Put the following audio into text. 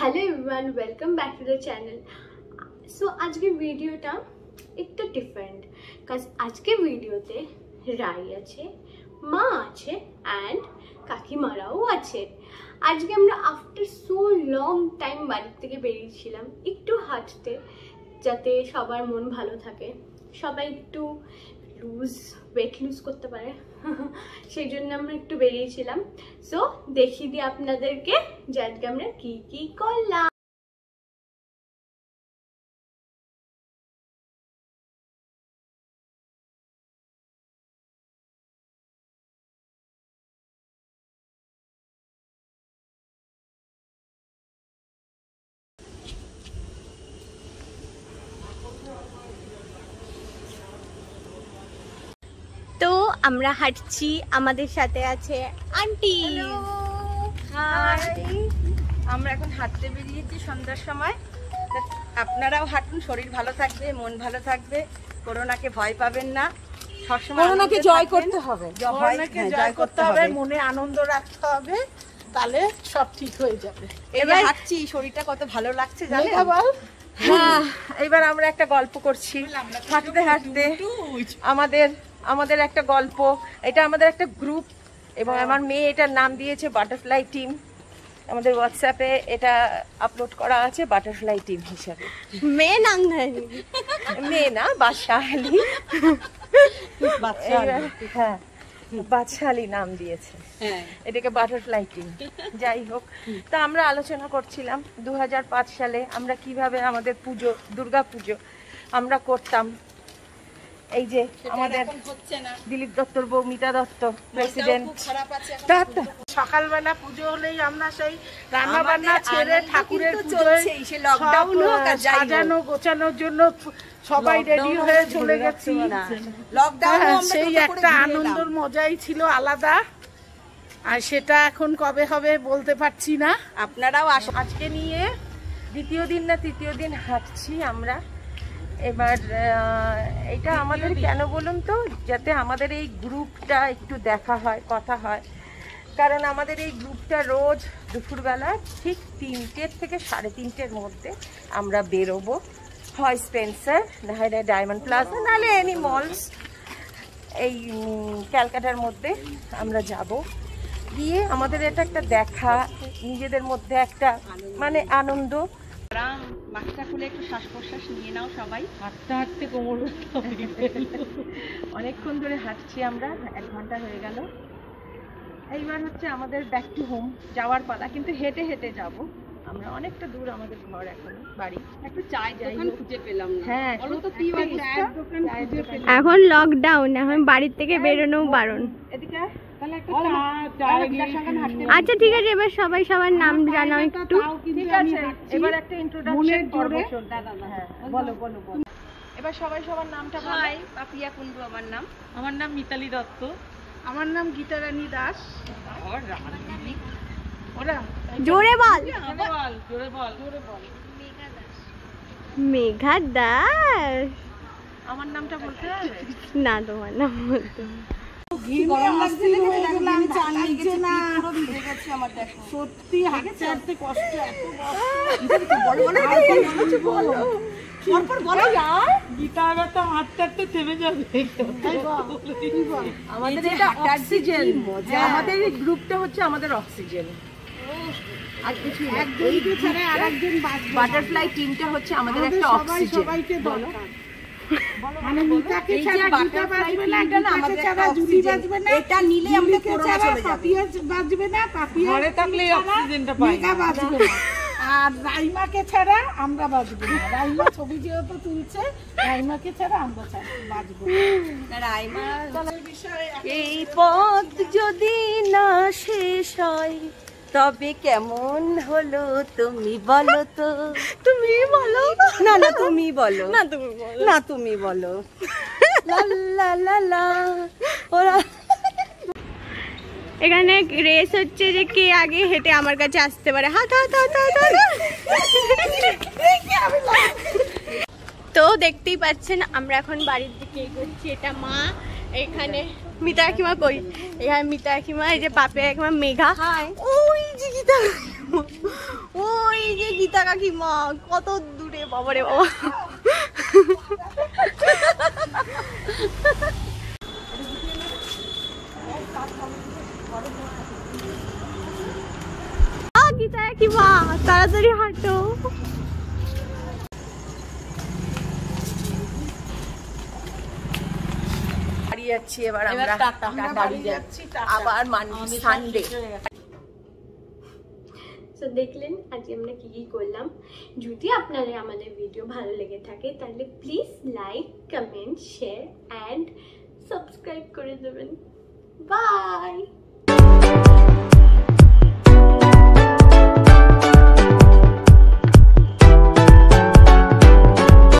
Hello everyone welcome back to the channel so আজকের ভিডিওটা একটু ডিফারেন্ট কাজ আজকের ভিডিওতে রাই আছে, মা আছে অ্যান্ড কাকিমারাও আছে। আজকে আমরা আফটার সো লং টাইম বাড়ির থেকে বেরিয়েছিলাম, একটু হাঁটতে, যাতে সবার মন ভালো থাকে। সবাই একটু লুজ ওয়েট লুজ করতে পারে। সেই জন্য আমরা একটু বেরিয়েছিলাম সো দেখিয়ে দিই আপনাদেরকে যে আজকে আমরা কি কি করলাম তো আমরা হাঁটছি আমাদের সাথে আছে আন্টি। আমরা এখন হাঁটতে বেরিয়েছি সন্ধ্যার সময়। আপনারাও হাঁটুন শরীর ভালো থাকবে মন ভালো থাকবে। করোনাকে ভয় পাবেন না। সবসময় করোনাকে জয় করতে হবে। করোনাকে হ্যাঁ, জয় করতে হবে মনে আনন্দ রাখতে হবে তাহলে সব ঠিক হয়ে যাবে। যে হাঁটছি শরীরটা কত ভালো লাগছে জানেন? বল। হ্যাঁ এবার আমরা একটা গল্প করছি। হাঁটতে হাঁটতে আমাদের আমাদের একটা গল্প এটা আমাদের একটা গ্রুপ এবং আমার মেয়ে এটার নাম দিয়েছে বাটারফ্লাই টিম আমাদের হোয়াটসঅ্যাপে এটা আপলোড করা আছে বাটারফ্লাই টিম হিসাবে। মেয়ে নাম ধরেনি মেয়ে না বাদশাহালি। এবার- হ্যাঁ বাদশাহালি নাম দিয়েছে। এটাকে বাটারফ্লাই টিম যাই হোক তা আমরা আলোচনা করছিলাম। দু হাজার পাঁচ সালে আমরা কীভাবে আমাদের পুজো দুর্গা পুজো আমরা করতাম। এই যে আমাদের দিলীপ দত্তর বউ মিতা দত্ত প্রেসিডেন্ট সকালবেলা পুজো হলেই আমরা সেই রান্না বান্না ছেড়ে ঠাকুরের। সাজানো গোছানোর জন্য সবাই রেডি হয়ে চলে গেছি। লকডাউন হ্যাঁ, সেই একটা আনন্দর মজাই ছিল আলাদা। আর সেটা এখন কবে হবে বলতে পারছি না। আপনারাও আজকে নিয়ে দ্বিতীয় দিন না তৃতীয় দিন হাঁটছি আমরা। এবার এটা আমাদের কেন বলুন তো? যাতে আমাদের এই গ্রুপটা একটু দেখা হয় কথা হয়। কারণ আমাদের এই গ্রুপটা রোজ দুপুরবেলা ঠিক তিনটের থেকে সাড়ে তিনটের মধ্যে আমরা বেরোবো। হয় স্পেন্সার না হয় ডায়মন্ড প্লাজা নাহলে এনি মলস এই ক্যালকাটার মধ্যে আমরা যাব। গিয়ে আমাদের এটা একটা দেখা নিজেদের মধ্যে একটা মানে আনন্দ। মাথা খুলে একটু শ্বাস প্রশ্বাস নিয়ে নাও সবাই। হাঁটতে হাঁটতে কোমর অনেকক্ষণ ধরে হাঁটছি আমরা, এক ঘণ্টা হয়ে গেল। এইবার হচ্ছে আমাদের ব্যাক টু হোম যাওয়ার পালা, কিন্তু হেঁটে হেঁটে যাব। আমরা অনেকটা দূর আমাদের ঘর এখন বাড়ি। একটু চাই যাই খুঁজে পেলাম না। হ্যাঁ বলো তো কি চায়ের দোকান এখন লকডাউন এখন বাড়ির থেকে বেরোনো বারণ। এদিকে আচ্ছা ঠিক আছে এবার সবাই সবার নাম জানাও একটু। ঠিক আছে এবার একটা ইন্ট্রোডাকশন হ্যাঁ বলো। বলো বলো এবার সবাই সবার নামটা হাই পাপিয়া কুন্ডু আমার নাম। আমার নাম মিতালি দত্ত। আমার নাম গীতারানী দাস। ওরা জোরে বল। বল জোরে বল জোরে বল। মেঘা দাস। আমার নামটা বলতে না তোমার নাম বলতে সত্যি হাঁটতে হাঁটতে কষ্ট এত আমাদের আমাদের এই গ্রুপটা হচ্ছে আমাদের অক্সিজেন। আর কিছু একজনকে ছাড়া আর একজন বাটারফ্লাই টিমটা হচ্ছে আমাদের একটা অক্সিজেন সবাইকে দরকার মানে মিতাকে ছাড়া গীতা butterfly না গীতাকে ছাড়া জুলি oxygen। না এটা নিলে আমাদের করোনা চলে যাবে। পাপিয়া বাঁচবে না পাপিয়া ঘরে থাকলে অক্সিজেনটা পাই মেঘা বাঁচবে না। আর রাইমাকে ছাড়া আমরা বাঁচবো না। রাইমা ছবি যেহেতু তুলছে রাইমাকে ছাড়া আমরা না। এই পথ যদি না শেষ হয় তবে কেমন হলো তুমি বলো তো? তুমি বলো না না তুমি বলো। না তুমি বলো। না তুমি বলো। লা লা লা ওরা এখানে রেস হচ্ছে যে কে আগে হেঁটে আমার কাছে আসতে পারে। হাত হাত হাত হাত। তো দেখতেই পাচ্ছেন আমরা এখন বাড়ির দিকে এগোচ্ছি। এটা মা এখানে মিতা কাকিমা কই? এখানে মিতা কাকিমা এই যে পাপে কাকিমা মেঘা। ওই যে গীতা ওই যে গীতা কাকিমা কত দূরে বাবারে বাবা। গীতা কাকিমা তাড়াতাড়ি হাঁটো। যাচ্ছি এবার আমরা বাড়ি যাচ্ছি আবার সানডে তো দেখলেন, আজকে আমরা কি কি করলাম? যদি আপনাদের আমাদের ভিডিও ভালো লেগে থাকে, তাহলে please like comment share and subscribe করে দেবেন। বাই